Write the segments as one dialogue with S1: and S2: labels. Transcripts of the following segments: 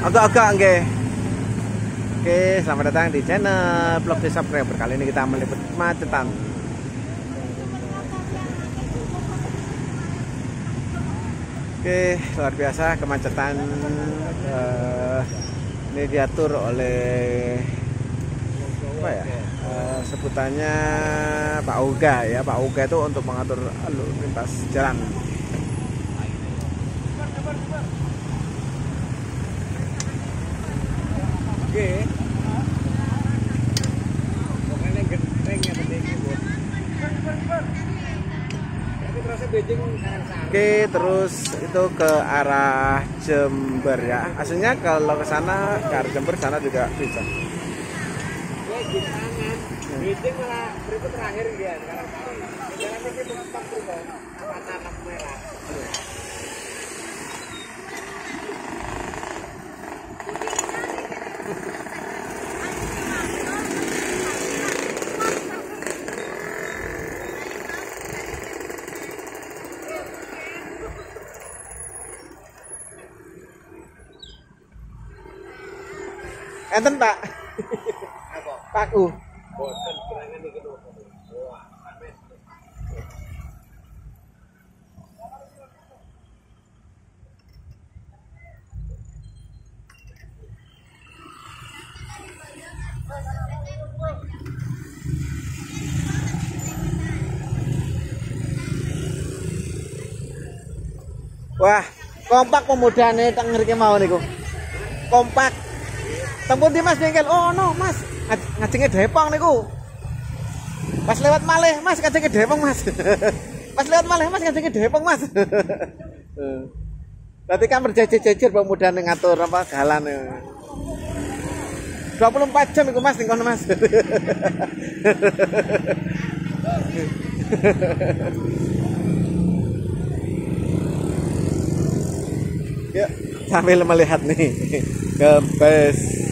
S1: Agak-agak nggih. Oke, selamat datang di channel Vlog Desa Subscriber. Kali ini kita meliput macetan. Oke, luar biasa kemacetan eh, ini diatur oleh apa ya? Eh, sebutannya Pak Uga ya. Pak Uga itu untuk mengatur lalu lintas jalan.
S2: Oke. Pokoknya genteng ya sana.
S1: Oke, terus itu ke arah Jember ya. Aslinya kalau ke sana ke arah Jember sana juga bisa.
S2: Beijing malah berikut terakhir dia sekarang
S1: Enten Pak.
S2: Apa? Boten iki lho. Wah,
S1: kompak pemudane teng ngriki mau niku. Kompak. Tempun di Mas bengkel. Oh no, Mas. Ngajenge Depong niku. Pas lewat malih, Mas ngajenge Depong, Mas. Pas lewat malih, Mas ngajenge Depong, Mas. Berarti kan berjejer-jejer pemudane ngatur apa galan. 24 jam iku Mas ning kono, Mas. Ya, sambil melihat nih ke bus.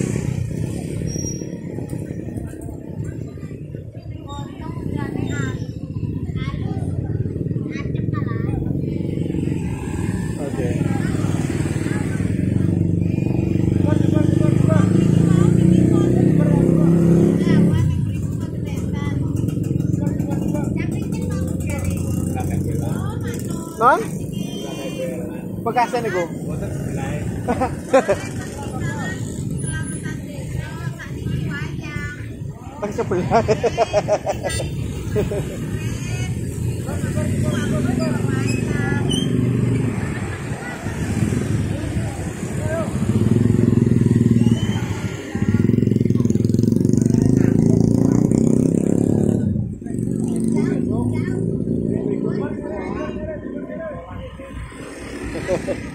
S1: Non? Bekasnya niku.
S2: Boten sebelah.
S1: Ha, ha, ha.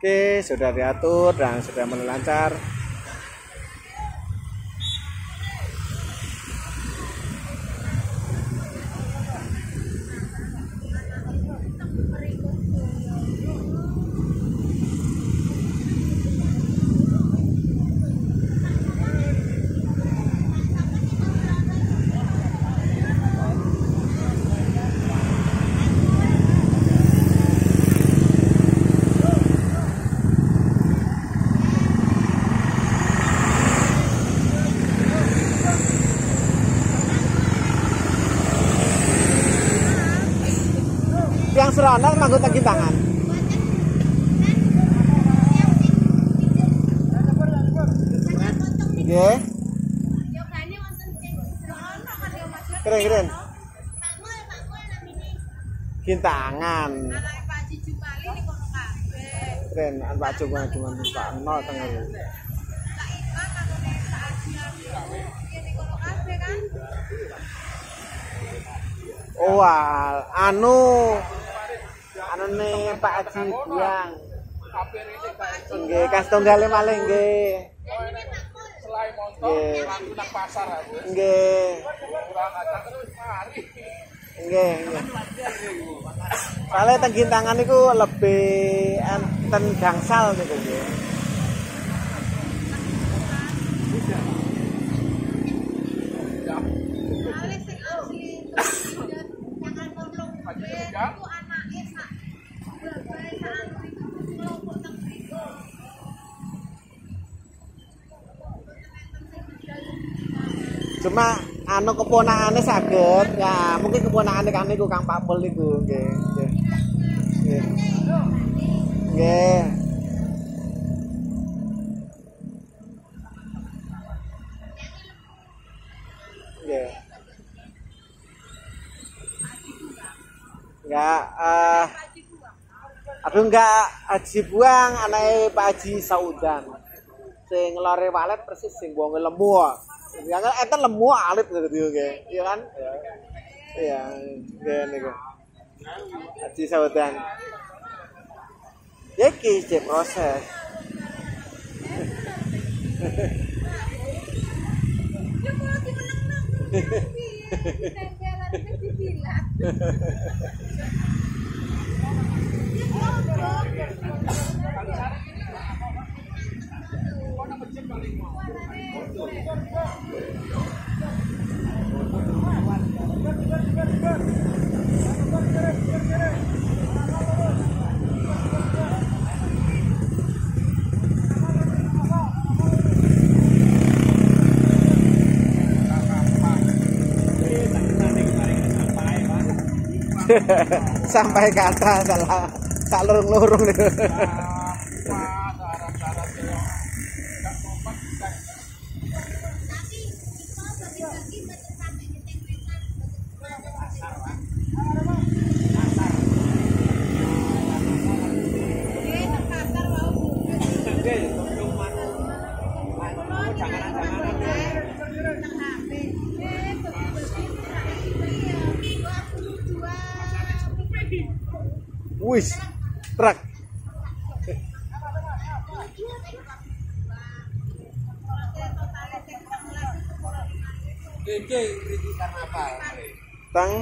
S1: Oke, sudah diatur dan sudah mulai seronok manggut lagi tangan. Nggih. Keren keren. Gintangan. Keren, an Pak cuma cuma Pak no tengah. Oh, anu anu Pak Haji
S3: Nggih, kas tunggale malih nggih.
S2: selain montor,
S3: Nggih.
S2: langsung nang pasar aku.
S3: Nggih.
S2: Kurang aja terus mari.
S3: Nggih, nggih. Soalnya teng gintangan niku lebih enten gangsal niku nggih. Anu keponakane saged. Ya, mungkin keponakane kan niku Kang Pakpul niku nggih. Nggih. Nggih. Nggih. Enggak eh aduh enggak Haji Buang anake Pak Haji Saudan. Sing lore walet persis sing wong lemu. Ya kan enten lemu alit gitu nggih. Iya kan? Iya, nggih niku. Haji Saudan. Ya cek proses. Sampai kata salah tak lurung-lurung Wis, truk. Tang.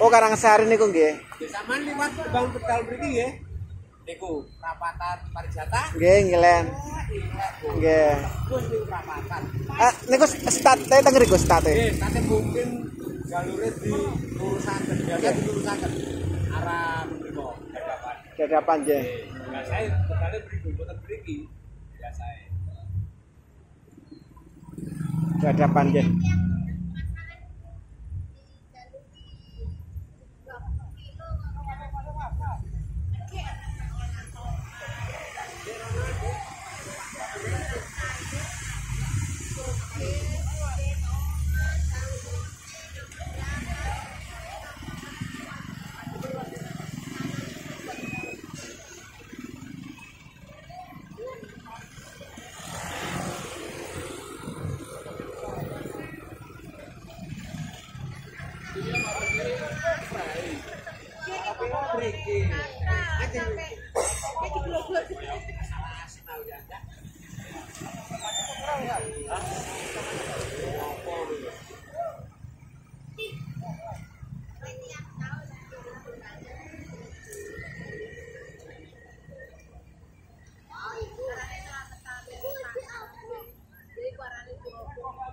S3: Oh Karangsari niku nggih.
S2: Sampeyan liwat Bang Tegal mriki nggih. Niku rapatan pariwisata.
S3: Nggih, ngilen. Nggih.
S2: Terus niku rapatan.
S3: Ah, niku state teng mriku state.
S2: Eh, nanti mungkin jalurnya di lurusaken, biasa di lurusaken. Dadapan.
S3: Dadapan nggih.
S2: Eh, biasae tekane mriki mboten mriki. Biasae.
S3: Dadapan nggih.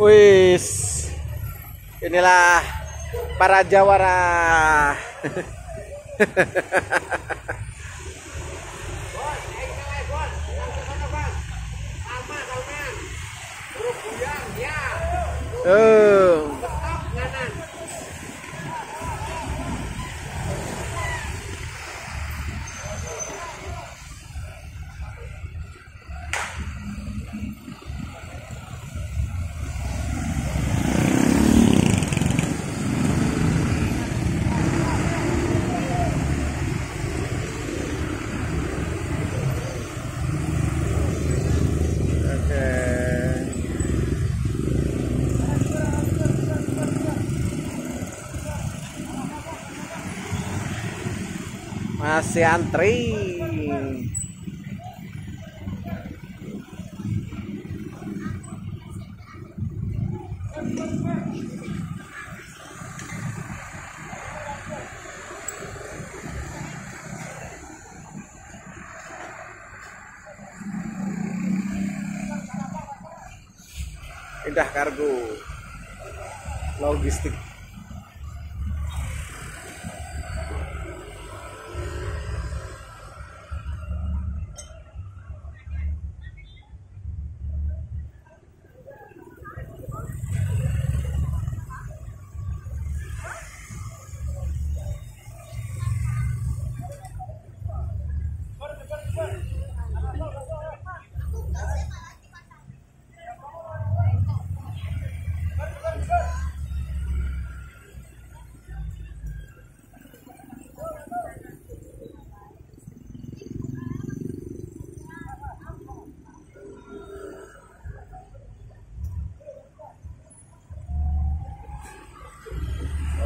S3: Wis. Inilah para jawara. Oh.
S1: Masih antri Indah Kargo. Logistik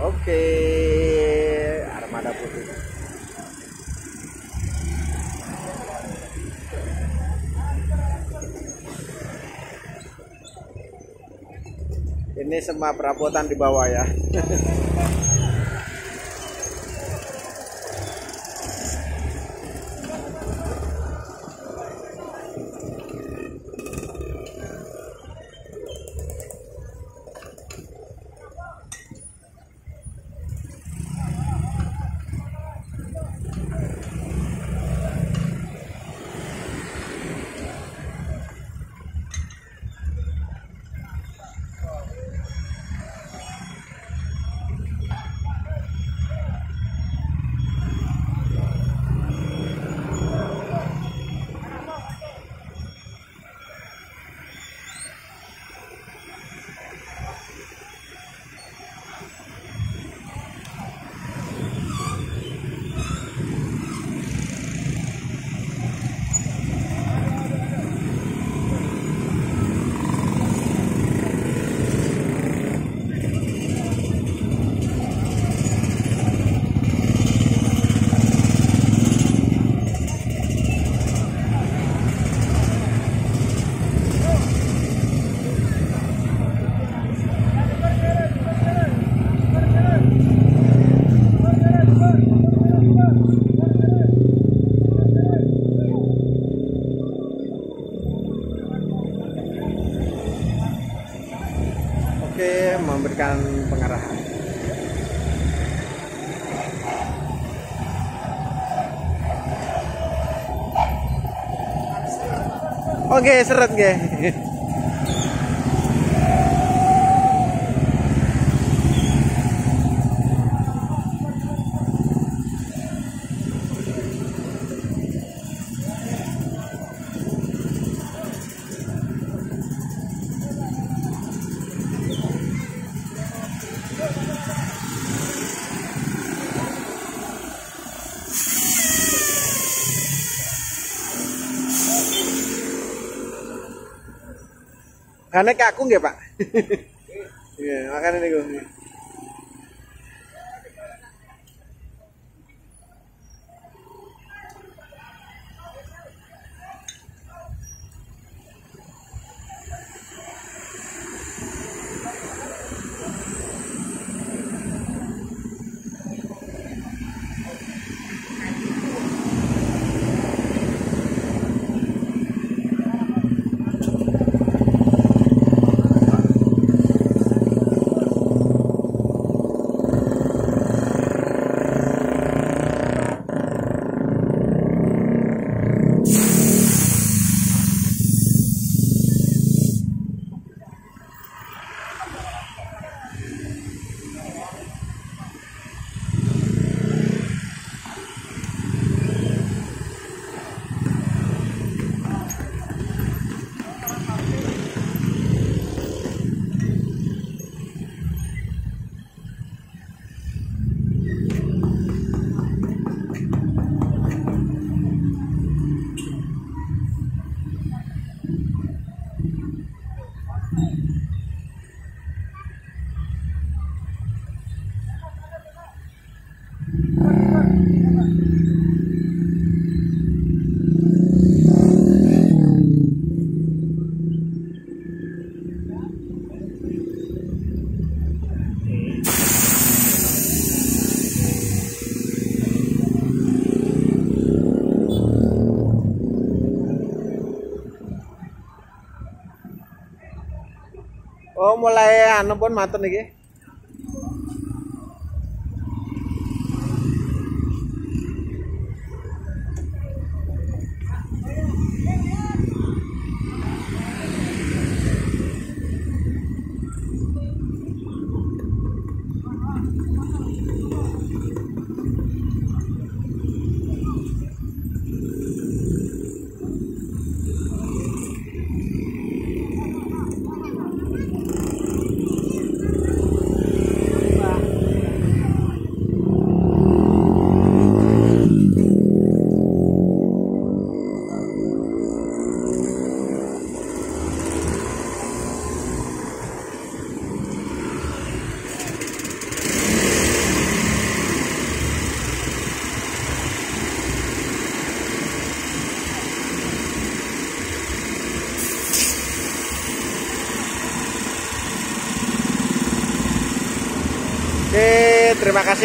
S1: Oke, armada putih. Ini semua perabotan di bawah ya. Oke, memberikan pengarahan. Oke, seret ge. Karena kaku nggih, Pak? Iya. Oh mulai anu pun mateng iki.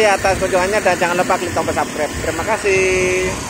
S1: Kasih atas kunjungannya dan jangan lupa klik tombol subscribe. Terima kasih.